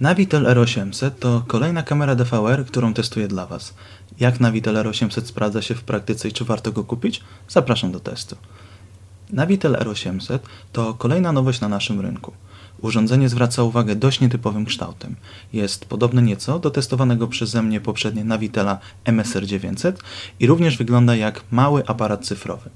Navitel R800 to kolejna kamera DVR, którą testuję dla Was. Jak Navitel R800 sprawdza się w praktyce i czy warto go kupić? Zapraszam do testu. Navitel R800 to kolejna nowość na naszym rynku. Urządzenie zwraca uwagę dość nietypowym kształtem. Jest podobne nieco do testowanego przeze mnie poprzednie Navitela MSR900 i również wygląda jak mały aparat cyfrowy.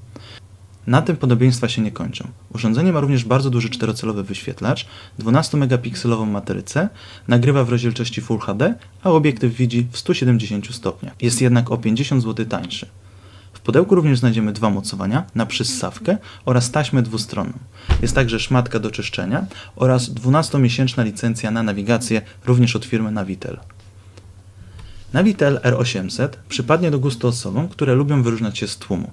Na tym podobieństwa się nie kończą. Urządzenie ma również bardzo duży czterocelowy wyświetlacz, 12-megapikselową matrycę, nagrywa w rozdzielczości Full HD, a obiektyw widzi w 170 stopniach. Jest jednak o 50 zł tańszy. W pudełku również znajdziemy dwa mocowania na przyssawkę oraz taśmę dwustronną. Jest także szmatka do czyszczenia oraz 12-miesięczna licencja na nawigację również od firmy Navitel. Navitel R800 przypadnie do gustu osobom, które lubią wyróżniać się z tłumu.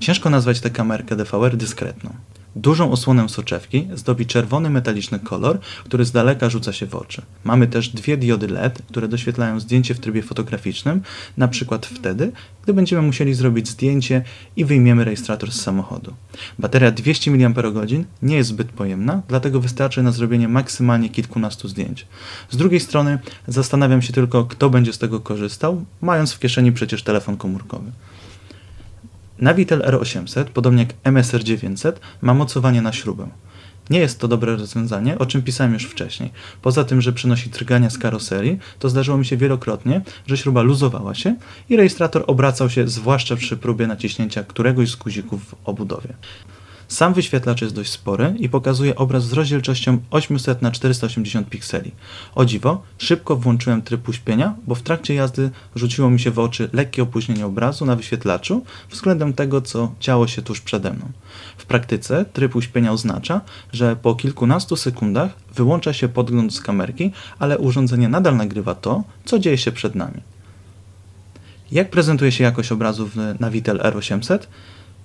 Ciężko nazwać tę kamerkę DVR dyskretną. Dużą osłonę soczewki zdobi czerwony metaliczny kolor, który z daleka rzuca się w oczy. Mamy też dwie diody LED, które doświetlają zdjęcie w trybie fotograficznym, na przykład wtedy, gdy będziemy musieli zrobić zdjęcie i wyjmiemy rejestrator z samochodu. Bateria 200 mAh nie jest zbyt pojemna, dlatego wystarczy na zrobienie maksymalnie kilkunastu zdjęć. Z drugiej strony zastanawiam się tylko, kto będzie z tego korzystał, mając w kieszeni przecież telefon komórkowy. Navitel R800, podobnie jak MSR 900, ma mocowanie na śrubę. Nie jest to dobre rozwiązanie, o czym pisałem już wcześniej. Poza tym, że przynosi drgania z karoserii, to zdarzyło mi się wielokrotnie, że śruba luzowała się i rejestrator obracał się, zwłaszcza przy próbie naciśnięcia któregoś z guzików w obudowie. Sam wyświetlacz jest dość spory i pokazuje obraz z rozdzielczością 800 na 480 pikseli. O dziwo, szybko włączyłem tryb uśpienia, bo w trakcie jazdy rzuciło mi się w oczy lekkie opóźnienie obrazu na wyświetlaczu względem tego, co działo się tuż przede mną. W praktyce tryb uśpienia oznacza, że po kilkunastu sekundach wyłącza się podgląd z kamerki, ale urządzenie nadal nagrywa to, co dzieje się przed nami. Jak prezentuje się jakość obrazu w Navitel R800?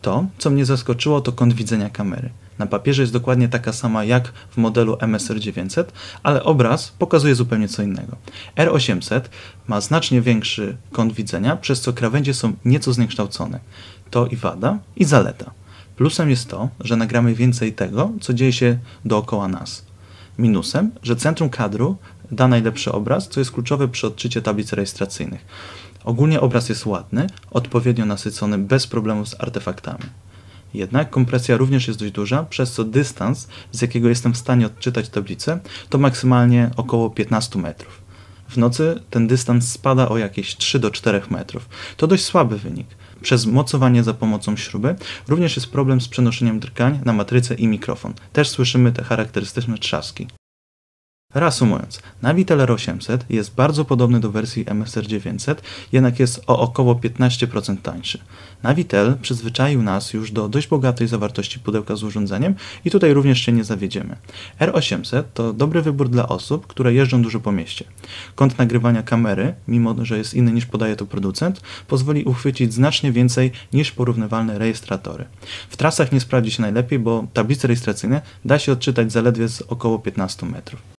To, co mnie zaskoczyło, to kąt widzenia kamery. Na papierze jest dokładnie taka sama jak w modelu MSR900, ale obraz pokazuje zupełnie co innego. R800 ma znacznie większy kąt widzenia, przez co krawędzie są nieco zniekształcone. To i wada, i zaleta. Plusem jest to, że nagramy więcej tego, co dzieje się dookoła nas. Minusem, że centrum kadru da najlepszy obraz, co jest kluczowe przy odczycie tablic rejestracyjnych. Ogólnie obraz jest ładny, odpowiednio nasycony, bez problemów z artefaktami. Jednak kompresja również jest dość duża, przez co dystans, z jakiego jestem w stanie odczytać tablicę, to maksymalnie około 15 metrów. W nocy ten dystans spada o jakieś 3 do 4 metrów. To dość słaby wynik. Przez mocowanie za pomocą śruby również jest problem z przenoszeniem drgań na matrycę i mikrofon. Też słyszymy te charakterystyczne trzaski. Reasumując, Navitel R800 jest bardzo podobny do wersji MSR 900, jednak jest o około 15% tańszy. Navitel przyzwyczaił nas już do dość bogatej zawartości pudełka z urządzeniem i tutaj również się nie zawiedziemy. R800 to dobry wybór dla osób, które jeżdżą dużo po mieście. Kąt nagrywania kamery, mimo że jest inny niż podaje to producent, pozwoli uchwycić znacznie więcej niż porównywalne rejestratory. W trasach nie sprawdzi się najlepiej, bo tablice rejestracyjne da się odczytać zaledwie z około 15 metrów.